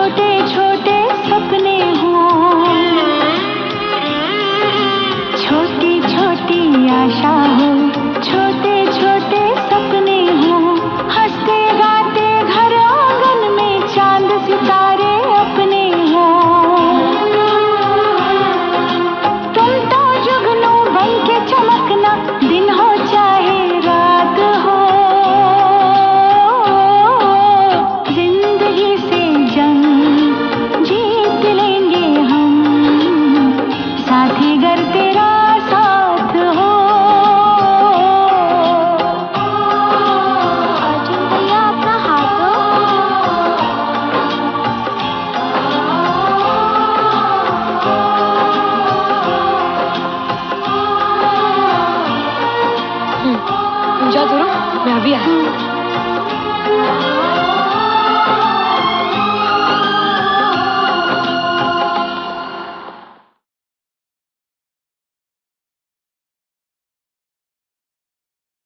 छोटी आशा हो छोटे छोटे अभी आया